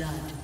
blood.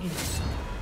Dragon.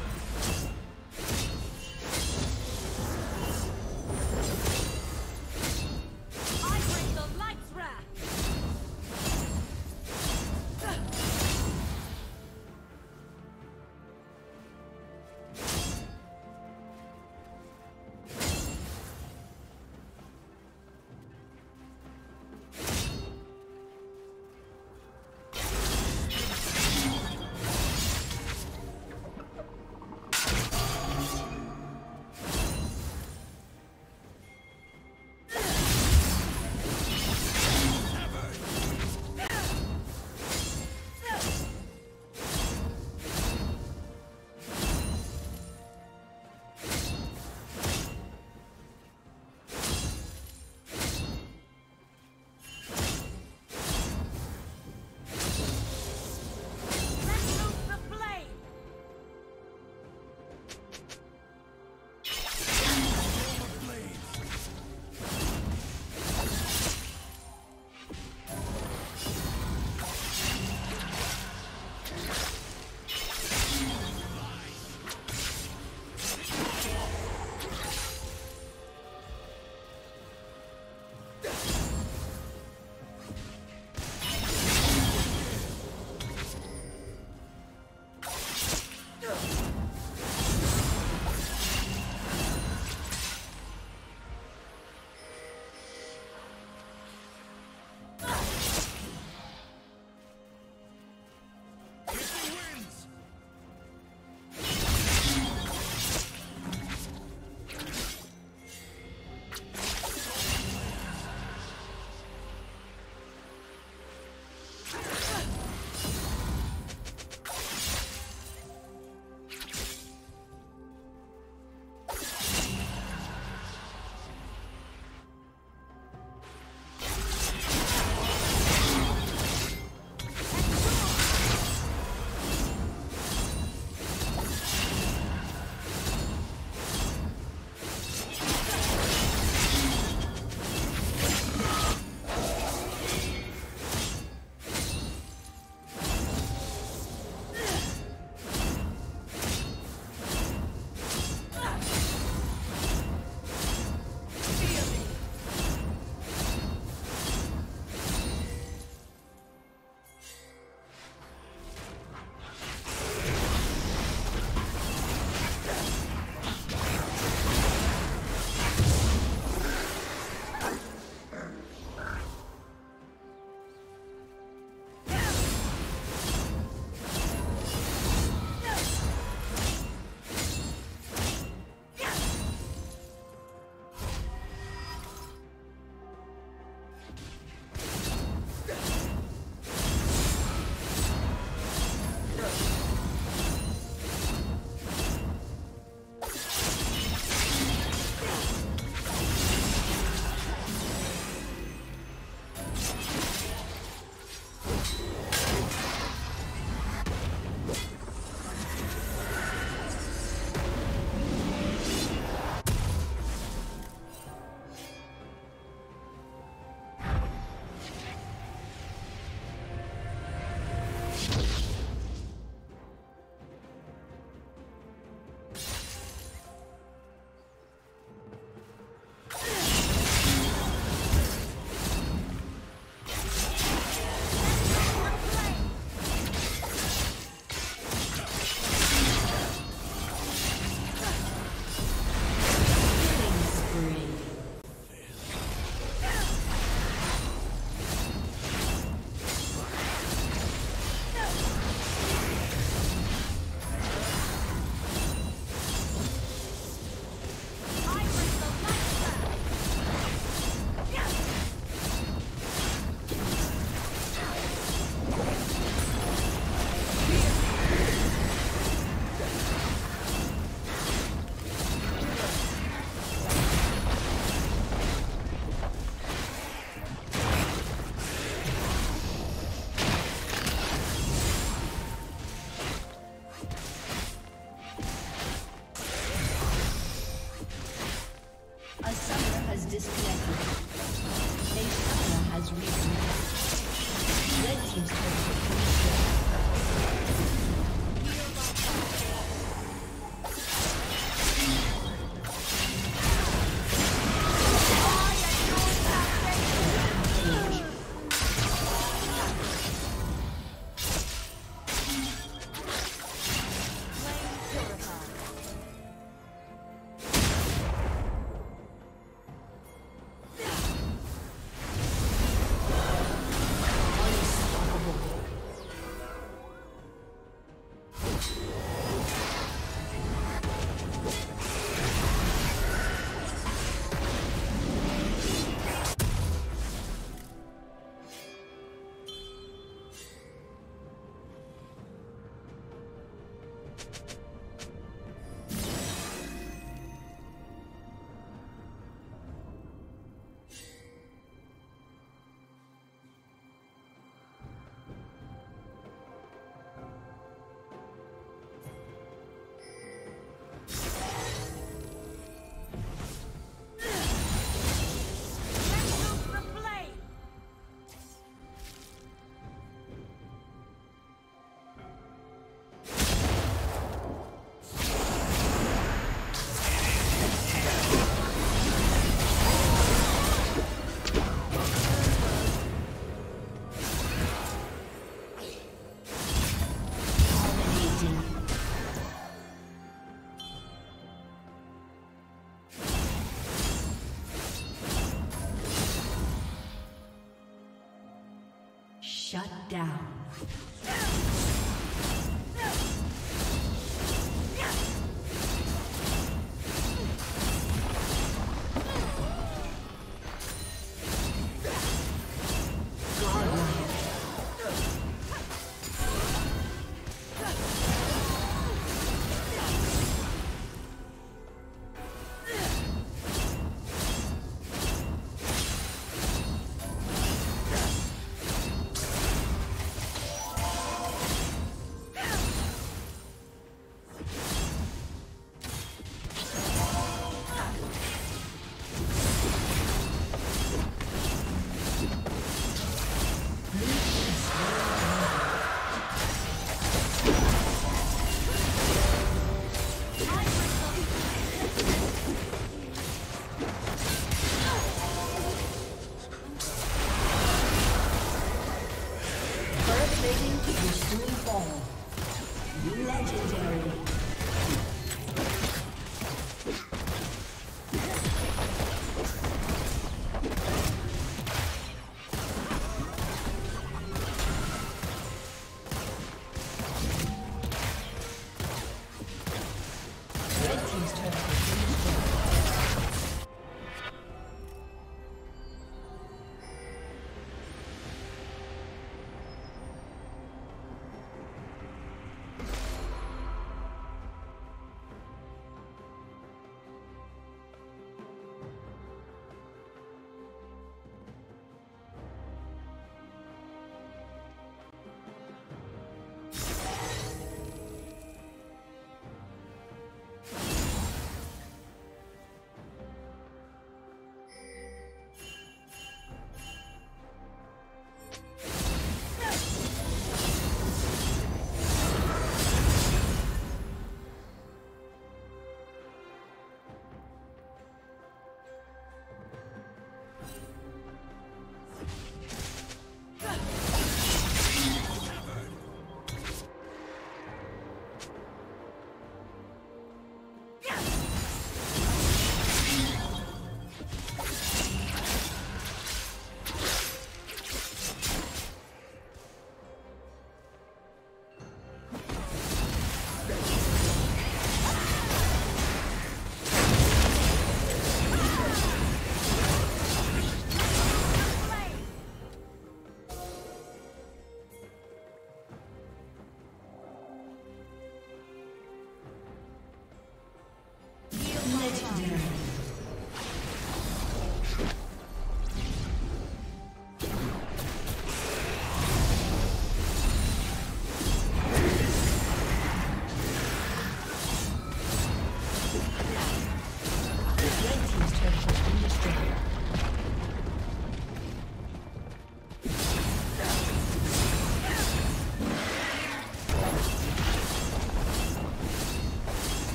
Down.